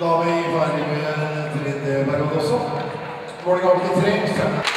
Da er vi ferdig med tredje periode også. Målgang til tre.